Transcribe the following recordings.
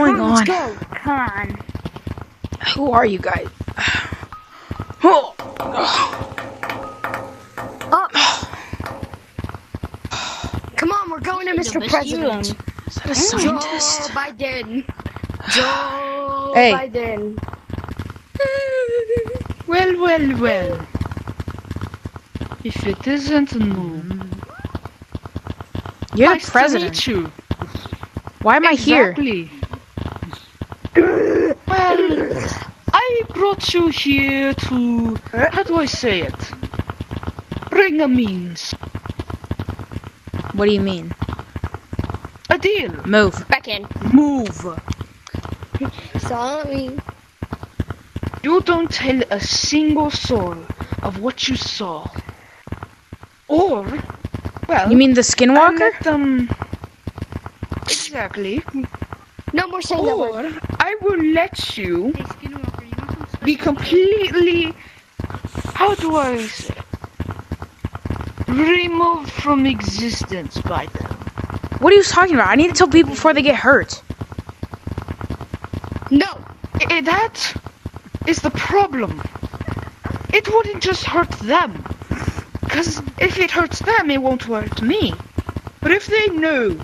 going Come on, go. Come on. Who are you guys? Oh, Up. Oh. Come on, we're going to Mr. President. is that a scientist? Joe? Biden. Joe Hey. Biden. Well, well, well. If it isn't new, You're nice the to president. meet you. Why am I here? Exactly. well, I brought you here to. Eh? How do I say it? Bring a means. What do you mean? A deal. Move. Back in. Move. Sorry. You don't tell a single soul of what you saw. Or, well, You mean the I skinwalker? let them. Exactly. No more saying that word. Or I will let you be completely. How do I say? Removed from existence by them. What are you talking about? I need to tell people before they get hurt. No. I- that is the problem. It wouldn't just hurt them. Because if it hurts them, it won't hurt me. But if they know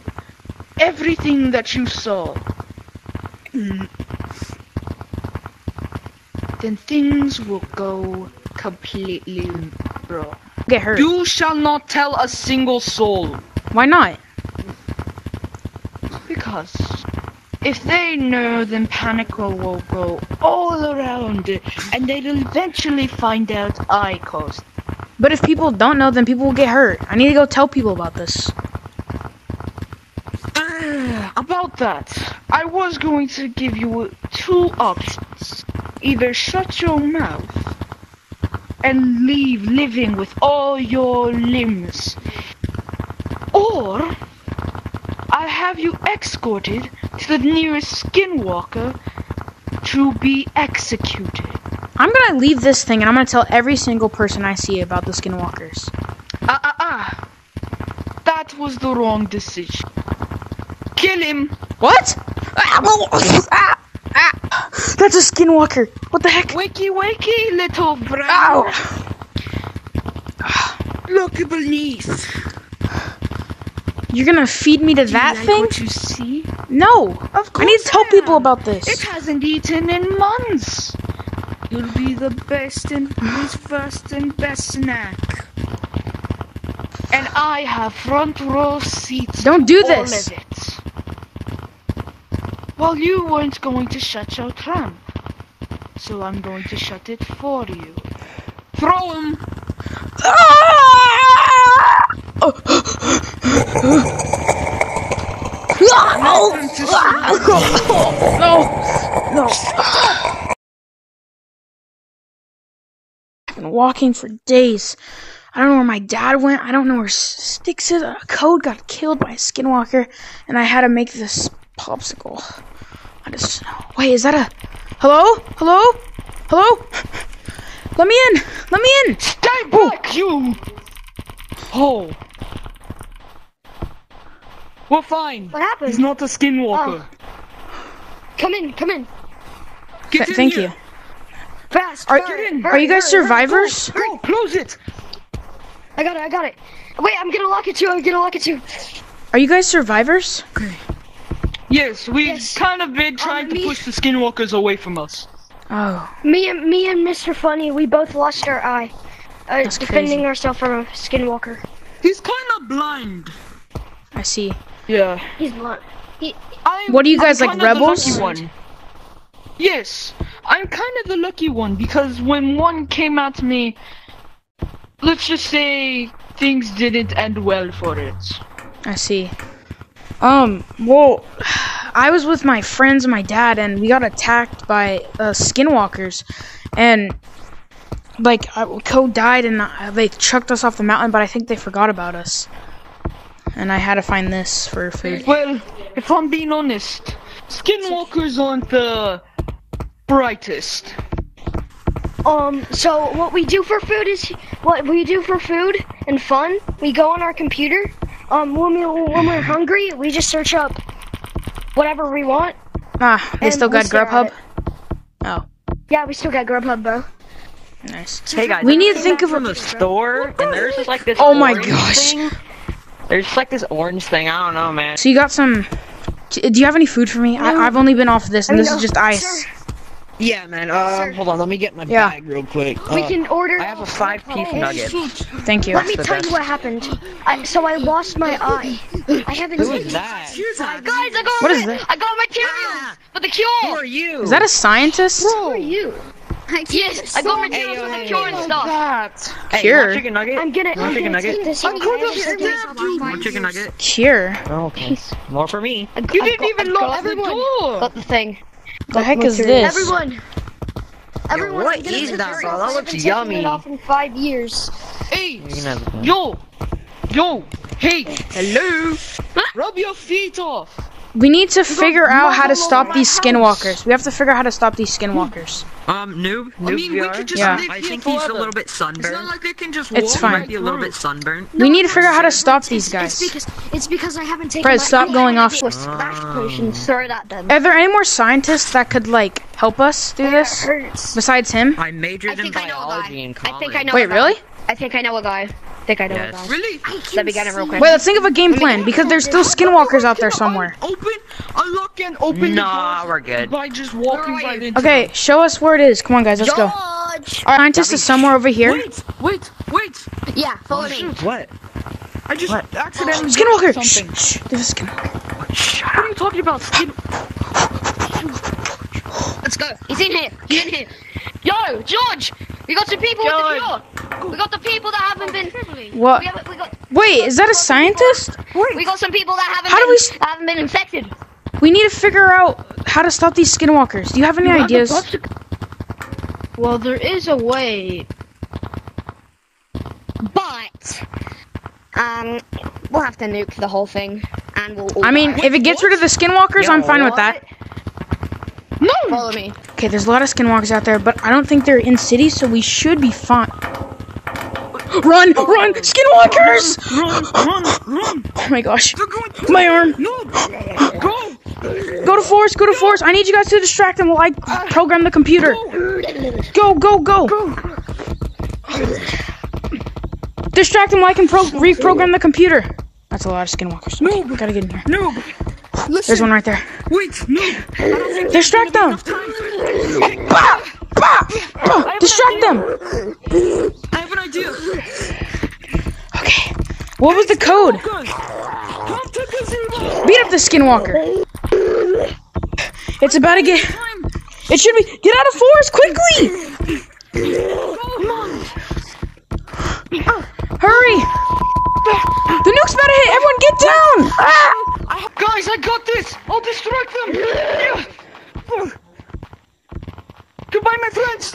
everything that you saw, then things will go completely wrong. Get hurt. You shall not tell a single soul. Why not? Because if they know, then panic will go all around and they'll eventually find out I caused. But if people don't know, then people will get hurt. I need to go tell people about this. Ah, About that, I was going to give you two options. Either shut your mouth and leave living with all your limbs, or I'll have you escorted to the nearest skinwalker to be executed. I'm gonna leave this thing and I'm gonna tell every single person I see about the skinwalkers. Ah ah ah! That was the wrong decision. Kill him! What? That's a skinwalker. What the heck? Wakey wakey, little brown! Ow! Look beneath! You're gonna feed me to that Do you like thing? what you see? No. Of course I need to tell people about this. It hasn't eaten in months. You'll be the best and first and best snack. And I have front row seats. Don't do this. Of it. Well, you weren't going to shut your trap, so I'm going to shut it for you. Throw him. No! No! I've been walking for days. I don't know where my dad went. I don't know where S- Sticks is. A code got killed by a skinwalker, and I had to make this popsicle. I just. Wait, is that a. Hello? Hello? Hello? Let me in! Let me in! Stay back, you! Oh. We're fine. What happened? He's not a skinwalker. Oh. Come in, come in. Get Th- in thank here. you. Fast. Are, hurry, in. are you guys hurry, hurry. survivors? Go, close it. I got it, I got it. Wait, I'm gonna lock it too, I'm gonna lock it too. Are you guys survivors? Yes, we've Yes. kind of been trying to push the skinwalkers away from us. Oh. Me and me and Mr. Funny, we both lost our eye. Uh, That's defending crazy. ourselves from a skinwalker. He's kind of blind. I see. Yeah. He's blind. He, I'm, What are you guys, I'm like, kinda the rebels? lucky one. Yes, I'm kind of the lucky one because when one came at me, let's just say things didn't end well for it. I see. Um, well, I was with my friends and my dad, and we got attacked by uh, skinwalkers, and like Code died, and uh, they chucked us off the mountain, but I think they forgot about us, and I had to find this for food. Well, if I'm being honest, skinwalkers aren't the brightest. um, so what we do for food is what we do for food and fun. We go on our computer. Um, when we when we're hungry, we just search up whatever we want, Ah, they still got stare at Grubhub? Oh, Yeah, we still got Grubhub, bro. nice. Hey guys, We need to think of a- from the store, and there's just like this. Oh my gosh. Thing. There's just like this orange thing. I don't know, man. So you got some. Do you have any food for me? I, I've only been off this, and I this know. is just ice. Sir, Yeah, man. Um, hold on. Let me get my Yeah. bag real quick. we Uh, can order. I have a five-piece nugget. Thank you. Let me tell best. you what happened. I, so I lost my eye. I haven't. Who is that? Guys, I got What my, is that? I got materials for the cure. Who are you? Is that a scientist? Who are you? I Yes, I got materials yo, for the hey, cure and hey, stuff. That. Hey, Cure? You chicken nugget? I'm gonna. You want I'm chicken gonna nugget? take this. I I could have have to kidnapped you. Want chicken nugget? Cure. Oh, okay. More for me. I, You I didn't got- even I lock got the everyone. door. Got the thing. The heck is this? Everyone. Everyone, what I'm gonna is take that, bro? That looks haven't yummy. It off in five years. Hey, You can have it. yo, yo, hey, hello. Rub your feet off. We need to figure out how to stop these skinwalkers. We have to figure out how to stop these skinwalkers. Um, noob, noob I mean, we could just Yeah. live I think he's a little bit It's not sunburned. like they can just It's fine. Might be a little bit sunburned. We need to figure out how to stop It's- these It's because it's because I haven't taken. Prez, my stop going off. with splash potions. Sorry that then. Are there any more scientists that could like help us do this besides him? I majored in think I know a biology guy. in I college. think I know. Wait, really? I think I know a guy. I think I know Yes. a guy. Really? Let me get it real quick. Wait, let's think of a game plan because there's still skinwalkers out there somewhere. Open, unlock and open Nah, we're good. by just walking Where are right you? into Okay, show us where it is. Come on, guys, let's go. Our scientist is somewhere over here. Wait, wait, wait! Yeah, follow oh, me. What? I just What? accidentally Skinwalker! did Shh, something. shh, there's a skinwalker. What are you talking about? Skin? Let's go. He's in here. He's in here. Yo, George, we got some people with the George. We got the people that haven't been. What? We, have, we got. Wait, is that a scientist? We got some people that haven't How do been, we s- haven't been infected. We need to figure out how to stop these skinwalkers. Do you have any ideas? Well, there is a way. But um, we'll have to nuke the whole thing, and we'll. I mean, die. if it gets rid of the skinwalkers, Yeah, I'm fine with what? that. follow me. Okay, there's a lot of skinwalkers out there, but I don't think they're in cities, so we should be fine. Run! Run! Skinwalkers! Run, run, run! Oh my gosh. They're going to My arm! No! Go! Go to force! Go to force! I need you guys to distract them while I program the computer. Go, go, go! Distract them while I can pro- reprogram the computer. That's a lot of skinwalkers. Okay, we gotta get in here. No! There's one right there. Wait, no! I don't think Distract them! Bah! Bah! Distract them! I have an idea! Okay. What was the code? Guys, come to gazebo! Beat up the skinwalker. It's about to get. It should be. Get out of force quickly! Hurry! The nuke's about to hit. Everyone, get down! Guys, I got this! I'll distract them! Yeah. Goodbye, my friends!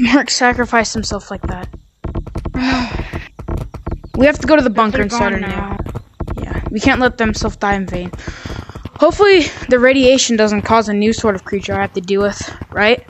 Mark sacrificed himself like that. We have to go to the bunker and start gone anew. Yeah, we can't let them self die in vain. Hopefully, the radiation doesn't cause a new sort of creature I have to deal with, right?